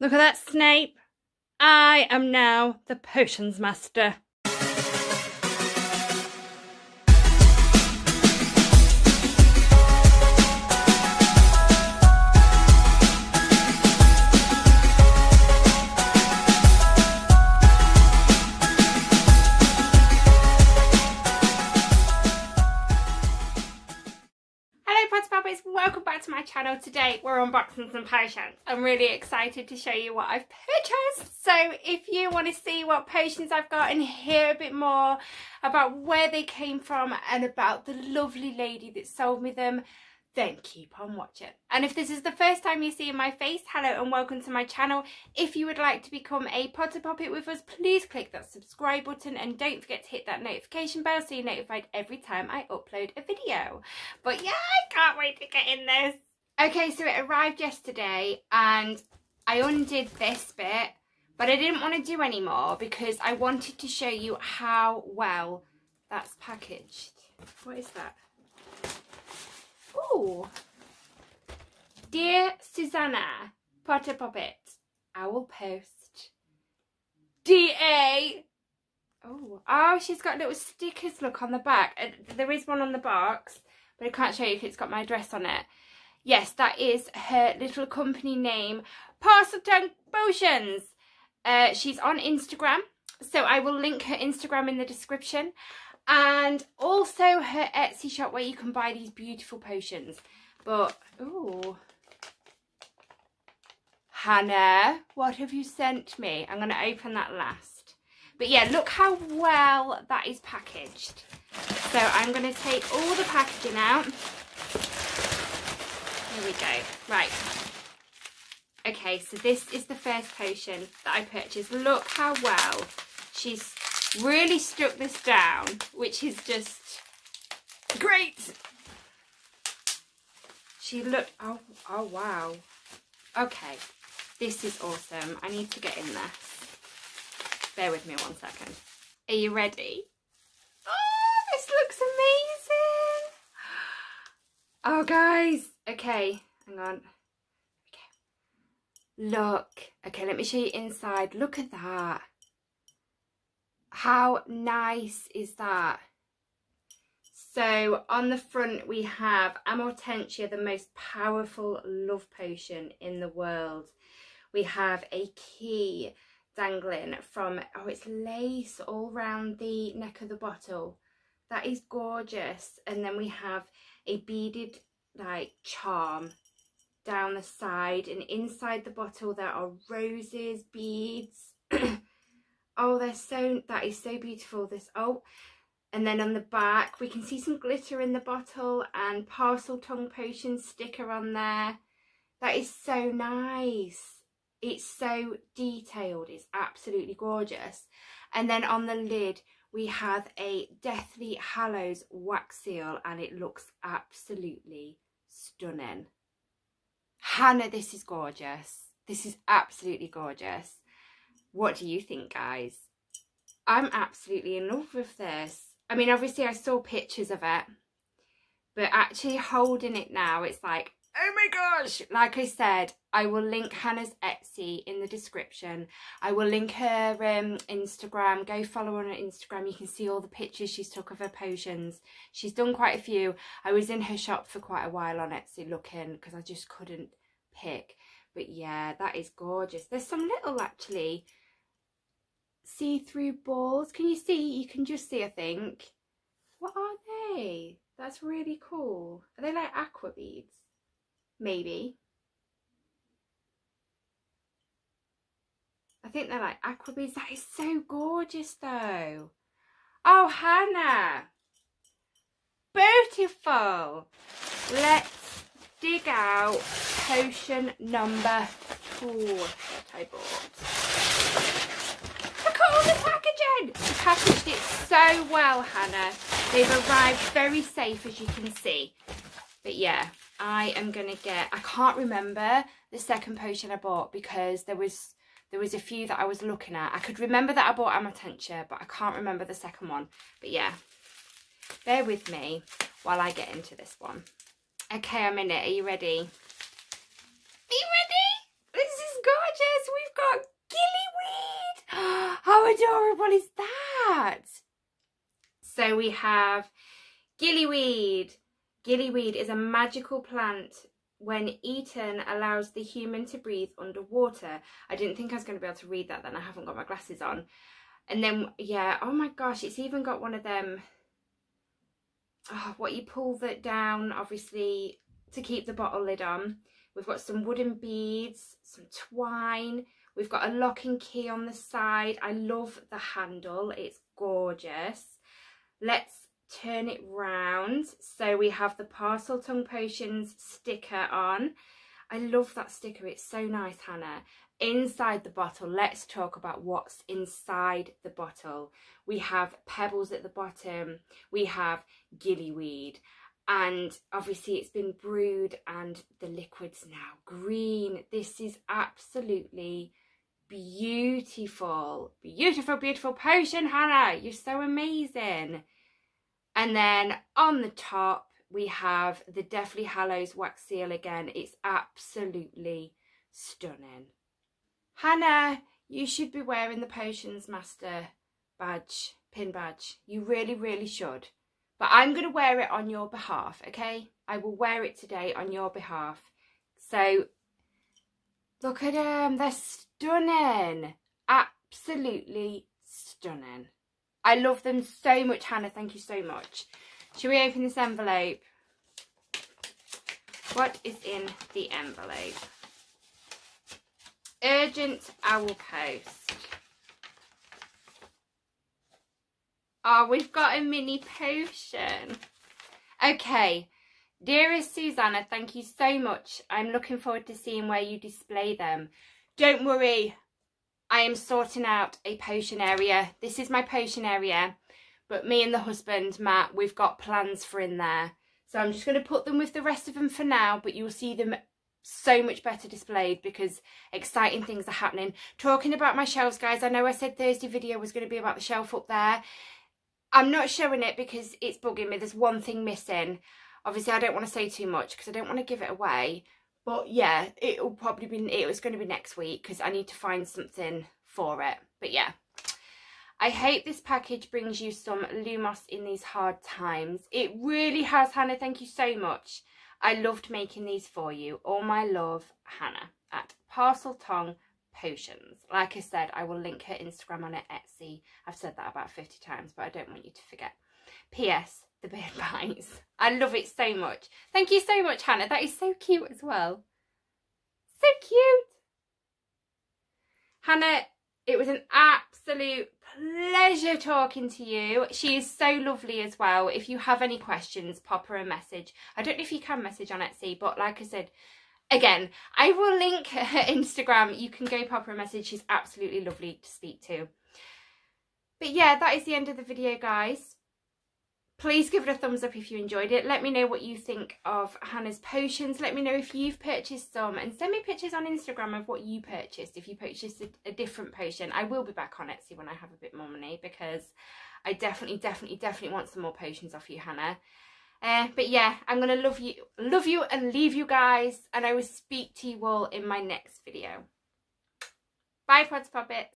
Look at that, Snape. I am now the potions master. Channel. Today we're unboxing some potions. I'm really excited to show you what I've purchased. So if you want to see what potions I've got and hear a bit more about where they came from and about the lovely lady that sold me them, then keep on watching. And if this is the first time you're seeing my face, hello and welcome to my channel. If you would like to become a Potter Poppet with us, please click that subscribe button and don't forget to hit that notification bell so you're notified every time I upload a video. But yeah, I can't wait to get in this. Okay, so it arrived yesterday and I undid this bit, but I didn't want to do any more because I wanted to show you how well that's packaged. What is that? Oh, Dear Susanna, Potter Poppet, Owl Post, DA. Oh, oh, she's got little stickers, look, on the back. There is one on the box, but I can't show you because it's got my address on it. Yes, that is her little company name, Parseltongue Potions. Uh, she's on Instagram, so I will link her Instagram in the description and also her Etsy shop where you can buy these beautiful potions. But, oh, Hannah, what have you sent me? I'm going to open that last. But yeah, look how well that is packaged. So I'm going to take all the packaging out. We go. Right. Okay, so this is the first potion that I purchased. Look how well she's really stuck this down, which is just great. She looked, oh, oh wow. Okay, this is awesome. I need to get in there. Bear with me one second. Are you ready? Oh, this looks amazing. Oh, guys. Okay, hang on. Okay. Look. Okay, let me show you inside. Look at that. How nice is that? So on the front we have Amortentia, the most powerful love potion in the world. We have a key dangling from, oh it's lace all around the neck of the bottle. That is gorgeous. And then we have a beaded like charm down the side and inside the bottle there are roses, beads, Oh, they're so, that is so beautiful. This, oh, and then on the back, we can see some glitter in the bottle and Parseltongue Potion sticker on there. That is so nice. It's so detailed. It's absolutely gorgeous. And then on the lid, we have a Deathly Hallows wax seal and it looks absolutely stunning. Hannah, this is gorgeous. This is absolutely gorgeous. What do you think, guys? I'm absolutely in love with this. I mean, obviously I saw pictures of it, but actually holding it now, it's like, oh my gosh! Like I said, I will link Hannah's Etsy in the description. I will link her um, Instagram. Go follow her on Instagram. You can see all the pictures she's took of her potions. She's done quite a few. I was in her shop for quite a while on Etsy looking because I just couldn't pick. But yeah, that is gorgeous. There's some little actually see-through balls. Can you see? You can just see, I think. What are they? That's really cool. Are they like aqua beads? Maybe. I think they're like aquabees. That is so gorgeous though. Oh, Hannah. Beautiful. Let's dig out potion number four that I bought Look at all the packaging. You packaged it so well, Hannah. They've arrived very safe, as you can see. But yeah, I am going to get... I can't remember the second potion I bought because there was there was a few that I was looking at. I could remember that I bought Amortentia, but I can't remember the second one. But yeah, bear with me while I get into this one. Okay, I'm in it. Are you ready? Are you ready? This is gorgeous. We've got gillyweed. How adorable is that? So we have gillyweed. Gillyweed is a magical plant when eaten allows the human to breathe underwater. I didn't think I was going to be able to read that then. I haven't got my glasses on. And then, yeah, oh my gosh, it's even got one of them, oh, what you pull that down, obviously, to keep the bottle lid on. We've got some wooden beads, some twine. We've got a lock and key on the side. I love the handle. It's gorgeous. Let's turn it round. So we have the Parseltongue Potions sticker on. I love that sticker. It's so nice, Hannah. Inside the bottle, let's talk about what's inside the bottle. We have pebbles at the bottom. We have gillyweed and obviously it's been brewed and the liquid's now green this is absolutely beautiful beautiful beautiful potion hannah you're so amazing and then on the top we have the deathly hallows wax seal again it's absolutely stunning hannah you should be wearing the potions master badge pin badge you really really should but I'm going to wear it on your behalf, okay? I will wear it today on your behalf. So, look at them. They're stunning. Absolutely stunning. I love them so much, Hannah. Thank you so much. Should we open this envelope? What is in the envelope? Urgent Owl Post. Oh, we've got a mini potion. Okay. Dearest Susanna, thank you so much. I'm looking forward to seeing where you display them. Don't worry. I am sorting out a potion area. This is my potion area. But me and the husband, Matt, we've got plans for in there. So I'm just going to put them with the rest of them for now. But you'll see them so much better displayed because exciting things are happening. Talking about my shelves, guys, I know I said Thursday video was going to be about the shelf up there. I'm not showing it because it's bugging me. There's one thing missing. Obviously, I don't want to say too much because I don't want to give it away. But yeah, it'll probably be, it was going to be next week because I need to find something for it. But yeah. I hope this package brings you some Lumos in these hard times. It really has, Hannah. Thank you so much. I loved making these for you. All my love, Hannah at Parseltongue potions. Like I said, I will link her Instagram on her Etsy. I've said that about 50 times, but I don't want you to forget. P.S. The bird bites. I love it so much. Thank you so much, Hannah. That is so cute as well. So cute. Hannah, it was an absolute pleasure talking to you. She is so lovely as well. If you have any questions, pop her a message. I don't know if you can message on Etsy, but like I said, again, I will link her Instagram. You can go pop her a message. She's absolutely lovely to speak to. But yeah, that is the end of the video, guys. Please give it a thumbs up if you enjoyed it. Let me know what you think of Hannah's potions. Let me know if you've purchased some and send me pictures on Instagram of what you purchased. If you purchased a, a different potion, I will be back on Etsy when I have a bit more money because I definitely, definitely, definitely want some more potions off you, Hannah. Uh, but yeah, I'm going to love you, love you and leave you guys. And I will speak to you all in my next video. Bye, Potter Poppets.